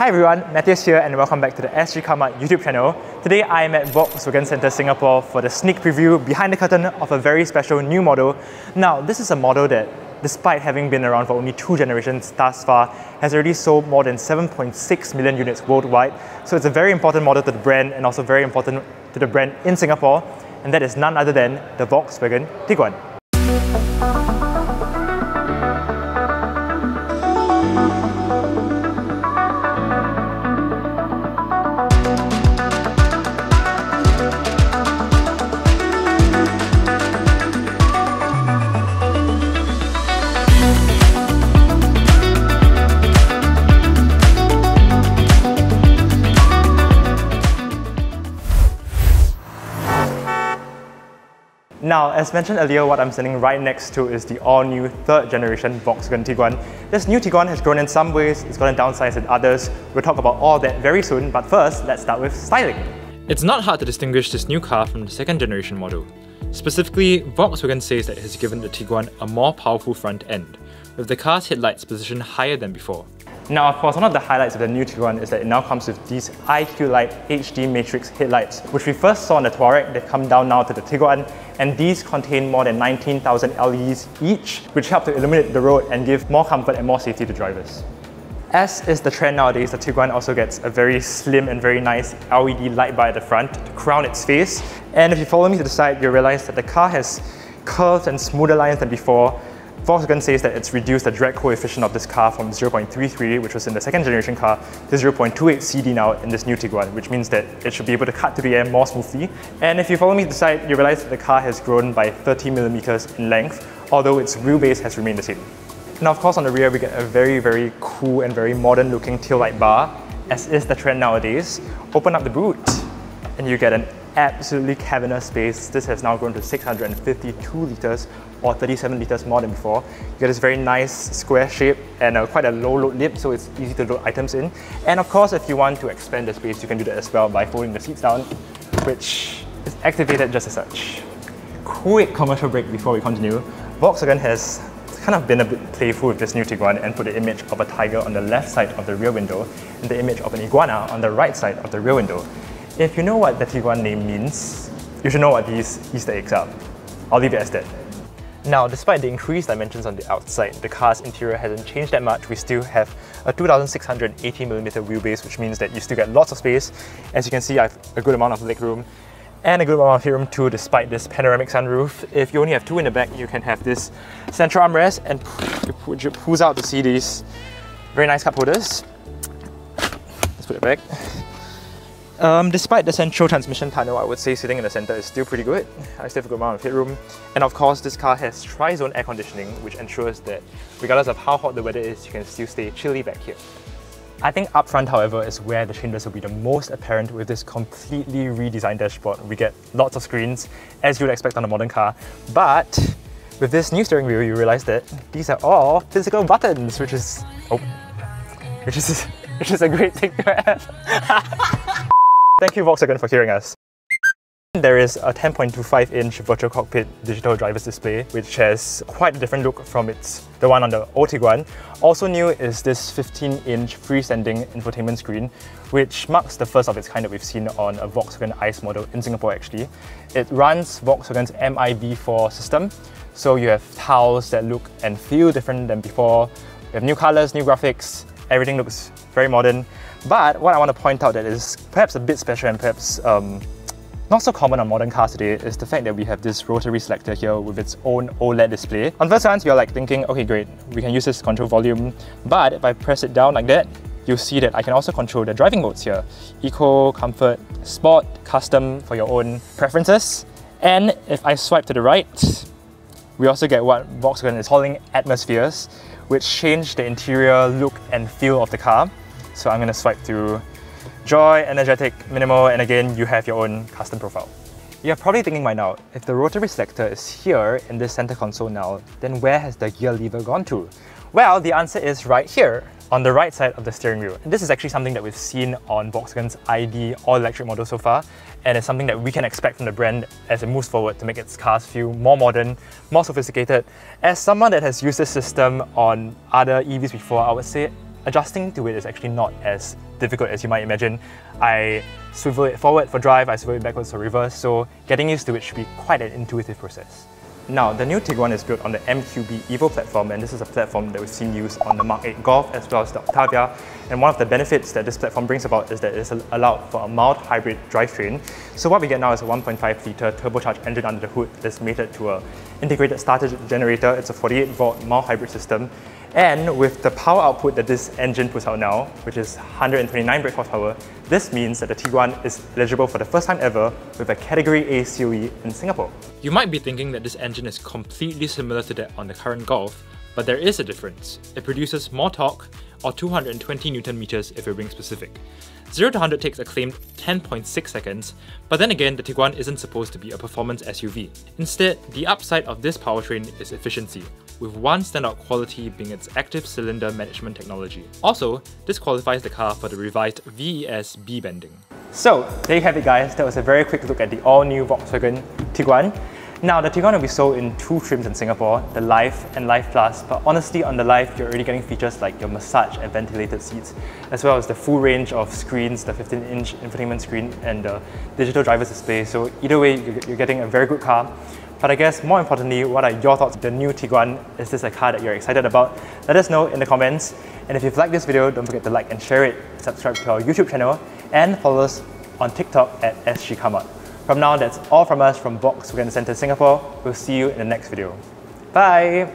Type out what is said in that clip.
Hi everyone, Matthias here and welcome back to the SG Carmart YouTube channel. Today I am at Volkswagen Centre Singapore for the sneak preview behind the curtain of a very special new model. Now, this is a model that despite having been around for only two generations thus far, has already sold more than 7.6 million units worldwide. So it's a very important model to the brand and also very important to the brand in Singapore, and that is none other than the Volkswagen Tiguan. Now, as mentioned earlier, what I'm standing right next to is the all-new third generation Volkswagen Tiguan. This new Tiguan has grown in some ways, it's gotten downsized in others. We'll talk about all that very soon, but first, let's start with styling. It's not hard to distinguish this new car from the second generation model. Specifically, Volkswagen says that it has given the Tiguan a more powerful front end, with the car's headlights positioned higher than before. Now, of course, one of the highlights of the new Tiguan is that it now comes with these IQ Light HD Matrix headlights, which we first saw on the Touareg. They come down now to the Tiguan, and these contain more than 19,000 LEDs each, which help to illuminate the road and give more comfort and more safety to drivers. As is the trend nowadays, the Tiguan also gets a very slim and very nice LED light bar at the front to crown its face. And if you follow me to the side, you'll realize that the car has curved and smoother lines than before, Volkswagen says that it's reduced the drag coefficient of this car from 0.33, which was in the second generation car, to 0.28 CD now in this new Tiguan, which means that it should be able to cut through the air more smoothly. And if you follow me to the side, you realize that the car has grown by 30 millimeters in length, although its wheelbase has remained the same. Now, of course, on the rear, we get a very, very cool and very modern looking tail light bar, as is the trend nowadays. Open up the boot, and you get an absolutely cavernous space. This has now grown to 652 litres or 37 litres more than before. You get this very nice square shape and uh, quite a low load lip so it's easy to load items in. And of course if you want to expand the space you can do that as well by folding the seats down which is activated just as such. Quick commercial break before we continue. Volkswagen has kind of been a bit playful with this new Tiguan and put the image of a tiger on the left side of the rear window and the image of an iguana on the right side of the rear window. If you know what the Tiguan name means, you should know what these Easter eggs are. I'll leave it as that. Now, despite the increased dimensions on the outside, the car's interior hasn't changed that much. We still have a 2680mm wheelbase, which means that you still get lots of space. As you can see, I have a good amount of legroom and a good amount of headroom too, despite this panoramic sunroof. If you only have two in the back, you can have this central armrest and pulls out to see these very nice cup holders. Let's put it back. Um, despite the central transmission tunnel, I would say sitting in the center is still pretty good. I still have a good amount of headroom. And of course, this car has tri-zone air conditioning, which ensures that regardless of how hot the weather is, you can still stay chilly back here. I think up front, however, is where the changes will be the most apparent with this completely redesigned dashboard. We get lots of screens, as you would expect on a modern car, but with this new steering wheel, you realize that these are all physical buttons, which is, oh, which is, which is a great thing to have. Thank you Volkswagen for hearing us. There is a 10.25 inch virtual cockpit digital driver's display which has quite a different look from its the one on the old Tiguan. Also new is this 15 inch freestanding infotainment screen which marks the first of its kind that we've seen on a Volkswagen ICE model in Singapore actually. It runs Volkswagen's MIB4 system so you have tiles that look and feel different than before. You have new colours, new graphics, everything looks very modern. But what I want to point out that is perhaps a bit special and perhaps um, not so common on modern cars today is the fact that we have this rotary selector here with its own OLED display. On first glance, you're like thinking, okay, great, we can use this to control volume. But if I press it down like that, you'll see that I can also control the driving modes here. Eco, Comfort, Sport, Custom for your own preferences. And if I swipe to the right, we also get what Volkswagen is calling atmospheres, which change the interior look and feel of the car. So I'm going to swipe through Joy, Energetic, Minimal, and again, you have your own custom profile. You're probably thinking by now, if the rotary selector is here in this center console now, then where has the gear lever gone to? Well, the answer is right here, on the right side of the steering wheel. And this is actually something that we've seen on Volkswagen's ID all-electric model so far, and it's something that we can expect from the brand as it moves forward to make its cars feel more modern, more sophisticated. As someone that has used this system on other EVs before, I would say adjusting to it is actually not as difficult as you might imagine. I swivel it forward for drive, I swivel it backwards for reverse, so getting used to it should be quite an intuitive process. Now, the new Tiguan is built on the MQB Evo platform, and this is a platform that we've seen used on the Mark 8 Golf as well as the Octavia. And one of the benefits that this platform brings about is that it's allowed for a mild hybrid drivetrain. So what we get now is a 1.5 litre turbocharged engine under the hood that's mated to an integrated starter generator. It's a 48 volt mild hybrid system. And with the power output that this engine puts out now, which is 129 brake horsepower, this means that the Tiguan is eligible for the first time ever with a Category A COE in Singapore. You might be thinking that this engine is completely similar to that on the current Golf, but there is a difference. It produces more torque, or 220 Newton meters if you're being specific. 0 to 100 takes a claimed 10.6 seconds, but then again, the Tiguan isn't supposed to be a performance SUV. Instead, the upside of this powertrain is efficiency, with one standout quality being its active cylinder management technology. Also, this qualifies the car for the revised VES B banding. So, there you have it guys, that was a very quick look at the all-new Volkswagen Tiguan. Now, the Tiguan will be sold in two trims in Singapore, the Life and Life Plus, but honestly on the Life you're already getting features like your massage and ventilated seats, as well as the full range of screens, the 15-inch infotainment screen and the digital driver's display, so either way you're getting a very good car. But I guess more importantly, what are your thoughts the new Tiguan? Is this a car that you're excited about? Let us know in the comments. And if you've liked this video, don't forget to like and share it, subscribe to our YouTube channel, and follow us on TikTok at Sgcarmart. From now, that's all from us from Volkswagen Centre Singapore. We'll see you in the next video. Bye!